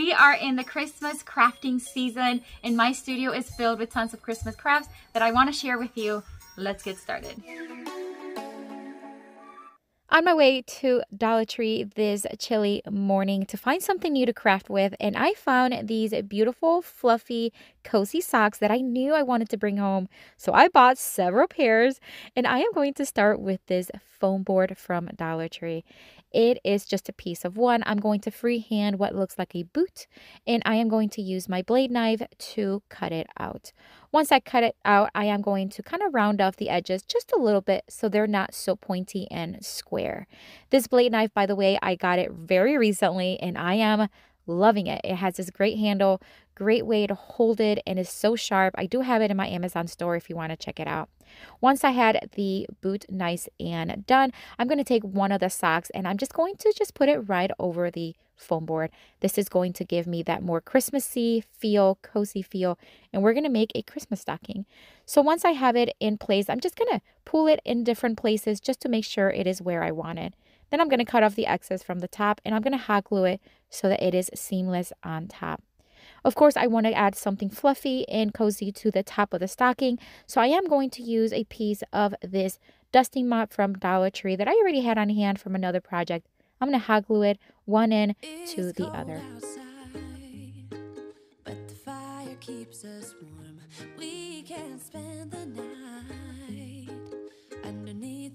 We are in the Christmas crafting season and my studio is filled with tons of Christmas crafts that I want to share with you. Let's get started. On my way to Dollar Tree this chilly morning to find something new to craft with, and I found these beautiful, fluffy, cozy socks that I knew I wanted to bring home. So I bought several pairs, and I am going to start with this foam board from Dollar Tree. It is just a piece of one. I'm going to freehand what looks like a boot, and I am going to use my blade knife to cut it out. Once I cut it out, I am going to kind of round off the edges just a little bit so they're not so pointy and square. This blade knife, by the way, I got it very recently, and I am loving it. It has this great handle, great way to hold it, and is so sharp. I do have it in my Amazon store if you want to check it out. Once I had the boot nice and done, I'm going to take one of the socks and I'm just going to just put it right over the foam board. This is going to give me that more Christmassy feel, cozy feel, and we're going to make a Christmas stocking. So once I have it in place, I'm just going to pull it in different places just to make sure it is where I want it. Then I'm going to cut off the excess from the top and I'm going to hot glue it so that it is seamless on top. Of course, I want to add something fluffy and cozy to the top of the stocking. So I am going to use a piece of this dusting mop from Dollar Tree that I already had on hand from another project. I'm going to hot glue it one end to the other. Outside,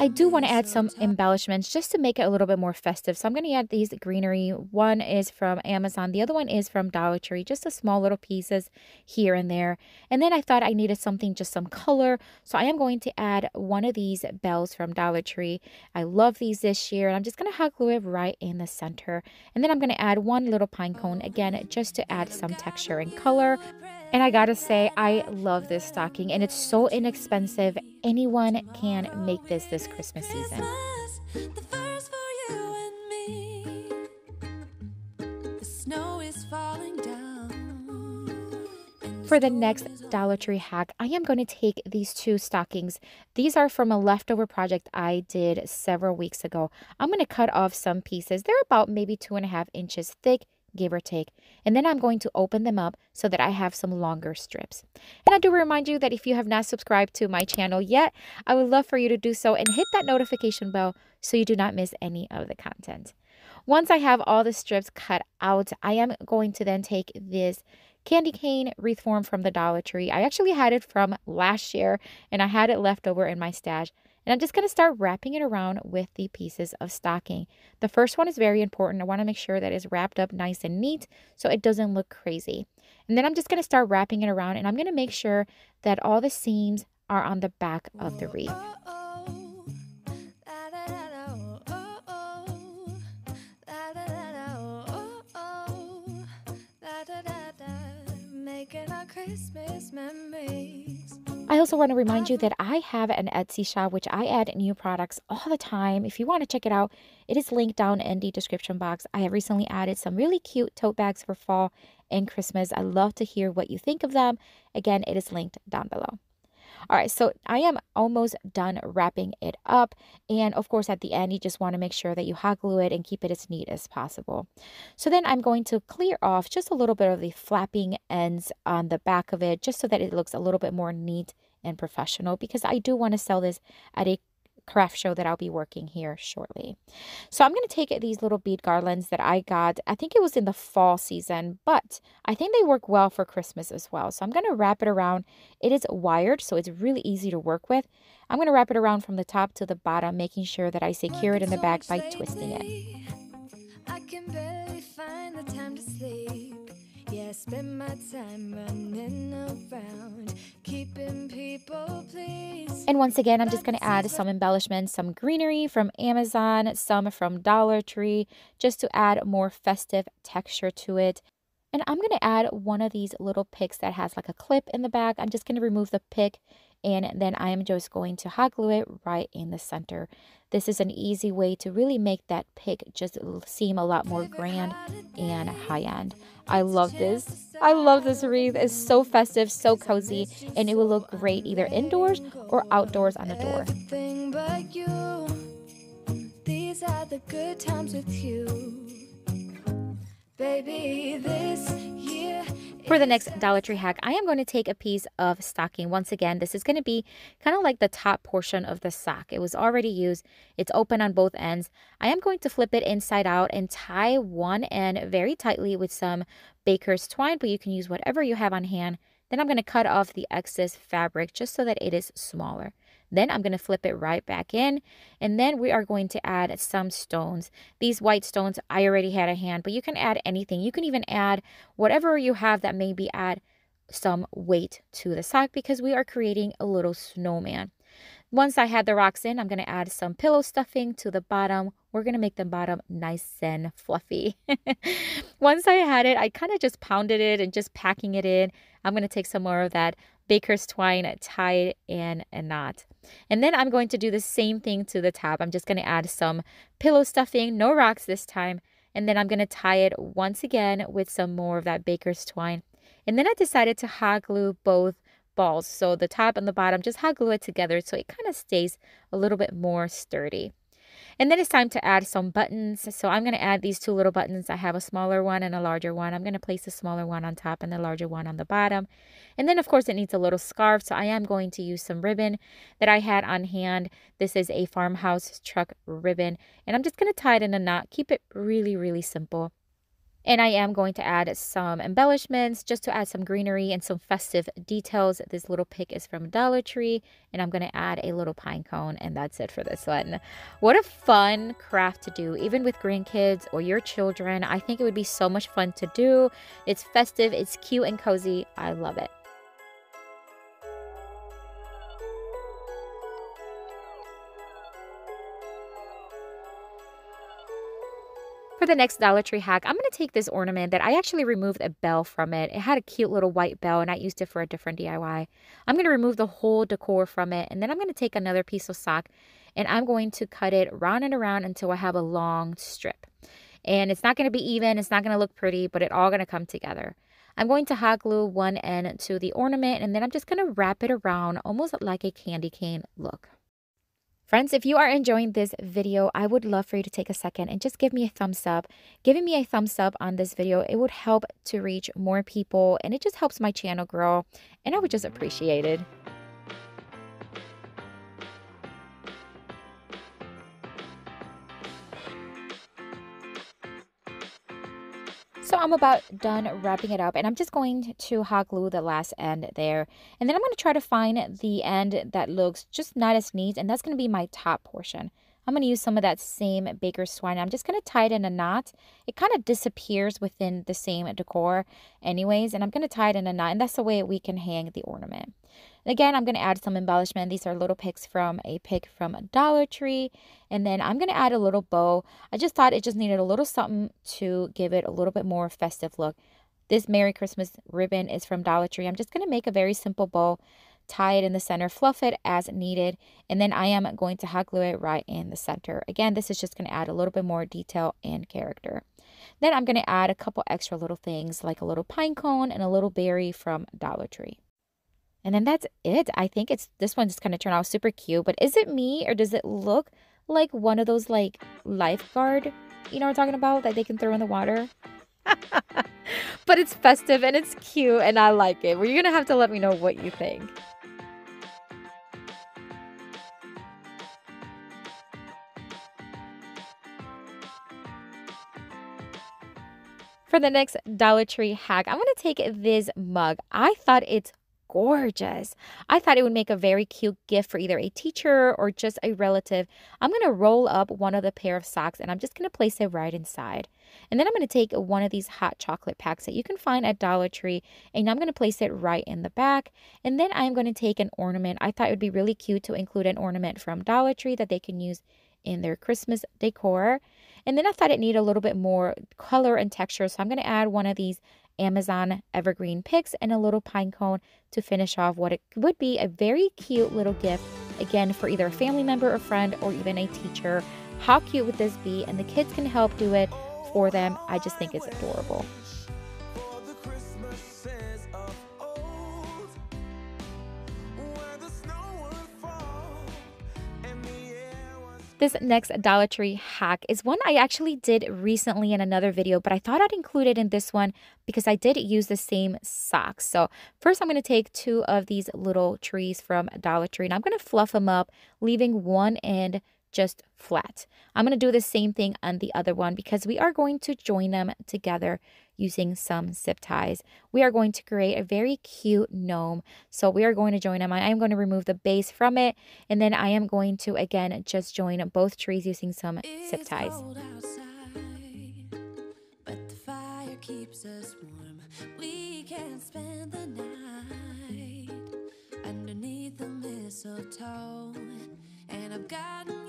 I do want to add some embellishments just to make it a little bit more festive. So I'm going to add these greenery. One is from Amazon. The other one is from Dollar Tree. Just a small little pieces here and there. And then I thought I needed something, just some color. So I am going to add one of these bells from Dollar Tree. I love these this year. And I'm just going to hot glue it right in the center. And then I'm going to add one little pine cone, again, just to add some texture and color. And I gotta say, I love this stocking and it's so inexpensive. Anyone can make this this Christmas season. For the next Dollar Tree hack, I am going to take these two stockings. These are from a leftover project I did several weeks ago. I'm going to cut off some pieces. They're about maybe two and a half inches thick give or take. And then I'm going to open them up so that I have some longer strips. And I do remind you that if you have not subscribed to my channel yet, I would love for you to do so and hit that notification bell so you do not miss any of the content. Once I have all the strips cut out, I am going to then take this candy cane wreath form from the Dollar Tree. I actually had it from last year and I had it left over in my stash. And I'm just going to start wrapping it around with the pieces of stocking. The first one is very important. I want to make sure that it's wrapped up nice and neat so it doesn't look crazy. And then I'm just going to start wrapping it around and I'm going to make sure that all the seams are on the back of the wreath. Also want to remind you that I have an Etsy shop which I add new products all the time. If you want to check it out, it is linked down in the description box. I have recently added some really cute tote bags for fall and Christmas. I love to hear what you think of them. Again, it is linked down below. All right, so I am almost done wrapping it up. And of course, at the end, you just want to make sure that you hot glue it and keep it as neat as possible. So then I'm going to clear off just a little bit of the flapping ends on the back of it, just so that it looks a little bit more neat and professional because I do want to sell this at a craft show that I'll be working here shortly. So I'm going to take these little bead garlands that I got. I think it was in the fall season, but I think they work well for Christmas as well. So I'm going to wrap it around. It is wired, so it's really easy to work with. I'm going to wrap it around from the top to the bottom, making sure that I secure it in the back by twisting it. Yeah, spend my time running around, keeping people pleased. And once again, I'm just going to add some embellishments, some greenery from Amazon, some from Dollar Tree, just to add more festive texture to it. And I'm going to add one of these little picks that has like a clip in the back. I'm just going to remove the pick and then I am just going to hot glue it right in the center. This is an easy way to really make that pick just seem a lot more grand and high end. I love this. I love this wreath. It's so festive, so cozy, and it will look great either indoors or outdoors on a door. These are the good times with you. Baby, this for the next Dollar Tree hack, I am going to take a piece of stocking. Once again, this is going to be kind of like the top portion of the sock. It was already used. It's open on both ends. I am going to flip it inside out and tie one end very tightly with some baker's twine, but you can use whatever you have on hand. Then I'm going to cut off the excess fabric just so that it is smaller. Then I'm going to flip it right back in. And then we are going to add some stones. These white stones, I already had a hand, but you can add anything. You can even add whatever you have that maybe add some weight to the sock because we are creating a little snowman. Once I had the rocks in, I'm going to add some pillow stuffing to the bottom. We're going to make the bottom nice and fluffy. Once I had it, I kind of just pounded it and just packing it in. I'm going to take some more of that baker's twine, tie it in a knot. And then I'm going to do the same thing to the top. I'm just going to add some pillow stuffing, no rocks this time. And then I'm going to tie it once again with some more of that baker's twine. And then I decided to hot glue both balls. So the top and the bottom, just hot glue it together so it kind of stays a little bit more sturdy. And then it's time to add some buttons. So I'm going to add these two little buttons. I have a smaller one and a larger one. I'm going to place the smaller one on top and the larger one on the bottom. And then of course it needs a little scarf. So I am going to use some ribbon that I had on hand. This is a farmhouse truck ribbon. And I'm just going to tie it in a knot. Keep it really, really simple. And I am going to add some embellishments just to add some greenery and some festive details. This little pick is from Dollar Tree, and I'm going to add a little pine cone, and that's it for this one. What a fun craft to do, even with grandkids or your children. I think it would be so much fun to do. It's festive, it's cute and cozy. I love it. For the next Dollar Tree hack, I'm going to take this ornament that I actually removed a bell from it. It had a cute little white bell and I used it for a different DIY. I'm going to remove the whole decor from it and then I'm going to take another piece of sock and I'm going to cut it round and around until I have a long strip. And it's not going to be even, it's not going to look pretty, but it all going to come together. I'm going to hot glue one end to the ornament and then I'm just going to wrap it around almost like a candy cane look. Friends, if you are enjoying this video, I would love for you to take a second and just give me a thumbs up. Giving me a thumbs up on this video, it would help to reach more people and it just helps my channel grow and I would just appreciate it. I'm about done wrapping it up and I'm just going to hot glue the last end there. And then I'm going to try to find the end that looks just not as neat and that's going to be my top portion. I'm going to use some of that same baker's twine. I'm just going to tie it in a knot. It kind of disappears within the same decor anyways. And I'm going to tie it in a knot. And that's the way we can hang the ornament. Again, I'm going to add some embellishment. These are little picks from a pick from Dollar Tree. And then I'm going to add a little bow. I just thought it just needed a little something to give it a little bit more festive look. This Merry Christmas ribbon is from Dollar Tree. I'm just going to make a very simple bow tie it in the center, fluff it as needed, and then I am going to hot glue it right in the center. Again, this is just going to add a little bit more detail and character. Then I'm going to add a couple extra little things like a little pine cone and a little berry from Dollar Tree. And then that's it. I think it's this one's kind of turned out super cute, but is it me or does it look like one of those like lifeguard, you know I'm talking about, that they can throw in the water? but it's festive and it's cute and I like it. Well, you're going to have to let me know what you think. For the next Dollar Tree hack, I'm going to take this mug. I thought it's gorgeous. I thought it would make a very cute gift for either a teacher or just a relative. I'm going to roll up one of the pair of socks and I'm just going to place it right inside. And then I'm going to take one of these hot chocolate packs that you can find at Dollar Tree and I'm going to place it right in the back. And then I'm going to take an ornament. I thought it would be really cute to include an ornament from Dollar Tree that they can use in their Christmas decor. And then I thought it needed a little bit more color and texture. So I'm going to add one of these Amazon evergreen picks and a little pine cone to finish off what it would be a very cute little gift, again, for either a family member, a friend, or even a teacher. How cute would this be? And the kids can help do it for them. I just think it's adorable. This next Dollar Tree hack is one I actually did recently in another video, but I thought I'd include it in this one because I did use the same socks. So first I'm going to take two of these little trees from Dollar Tree and I'm going to fluff them up, leaving one end just flat. I'm going to do the same thing on the other one because we are going to join them together using some zip ties. We are going to create a very cute gnome. So we are going to join them. I am going to remove the base from it. And then I am going to, again, just join both trees using some zip ties. underneath the mistletoe. And I've gotten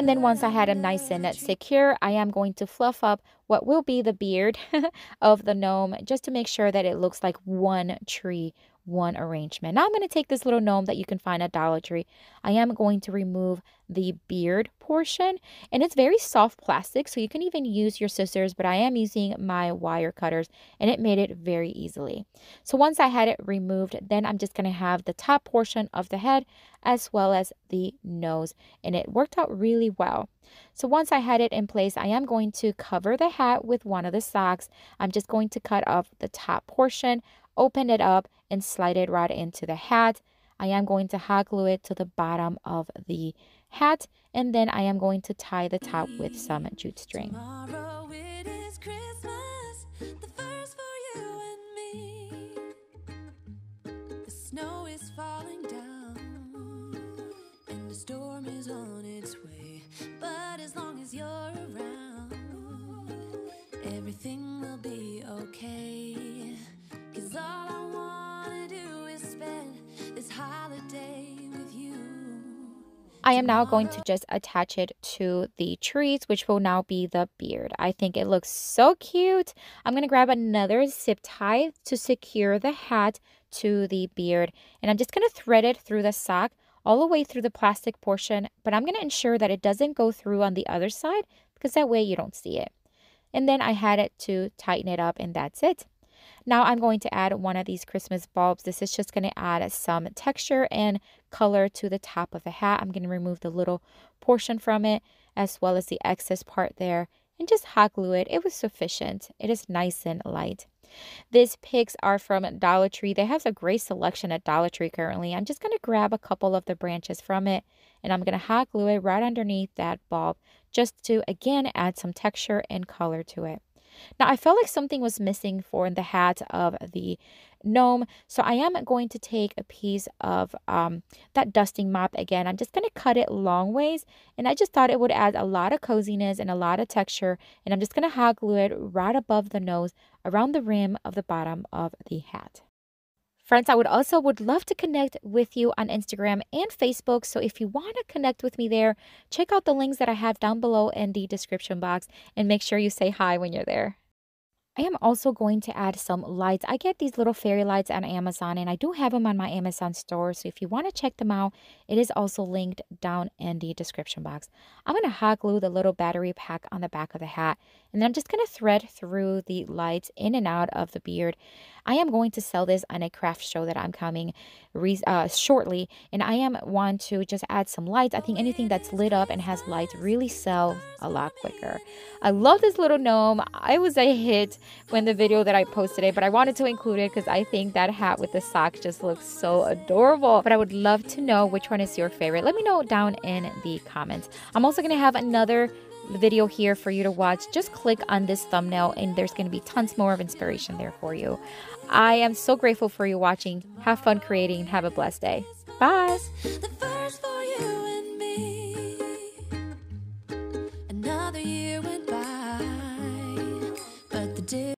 and then once I had them nice and secure, I am going to fluff up what will be the beard of the gnome just to make sure that it looks like one tree one arrangement. Now I'm going to take this little gnome that you can find at Dollar Tree. I am going to remove the beard portion and it's very soft plastic so you can even use your scissors but I am using my wire cutters and it made it very easily. So once I had it removed then I'm just going to have the top portion of the head as well as the nose and it worked out really well. So once I had it in place, I am going to cover the hat with one of the socks. I'm just going to cut off the top portion open it up and slide it right into the hat. I am going to hot glue it to the bottom of the hat and then I am going to tie the top with some jute string. okay. I am now going to just attach it to the trees, which will now be the beard. I think it looks so cute. I'm going to grab another zip tie to secure the hat to the beard. And I'm just going to thread it through the sock all the way through the plastic portion. But I'm going to ensure that it doesn't go through on the other side because that way you don't see it. And then I had it to tighten it up and that's it. Now I'm going to add one of these Christmas bulbs. This is just going to add some texture and color to the top of the hat. I'm going to remove the little portion from it as well as the excess part there and just hot glue it. It was sufficient. It is nice and light. These picks are from Dollar Tree. They have a great selection at Dollar Tree currently. I'm just going to grab a couple of the branches from it and I'm going to hot glue it right underneath that bulb just to again add some texture and color to it. Now, I felt like something was missing for the hat of the gnome. So I am going to take a piece of um, that dusting mop again. I'm just going to cut it long ways. And I just thought it would add a lot of coziness and a lot of texture. And I'm just going to hot glue it right above the nose around the rim of the bottom of the hat. Friends, I would also would love to connect with you on Instagram and Facebook. So if you want to connect with me there, check out the links that I have down below in the description box and make sure you say hi when you're there. I am also going to add some lights. I get these little fairy lights on Amazon and I do have them on my Amazon store. So if you want to check them out, it is also linked down in the description box. I'm going to hot glue the little battery pack on the back of the hat and then I'm just going to thread through the lights in and out of the beard. I am going to sell this on a craft show that I'm coming uh, shortly and I am want to just add some lights. I think anything that's lit up and has lights really sell a lot quicker. I love this little gnome. I was a hit when the video that I posted it, but I wanted to include it because I think that hat with the sock just looks so adorable. But I would love to know which one is your favorite. Let me know down in the comments. I'm also going to have another video here for you to watch. Just click on this thumbnail and there's going to be tons more of inspiration there for you. I am so grateful for you watching. Have fun creating. Have a blessed day. Bye.